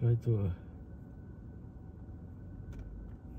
摔住了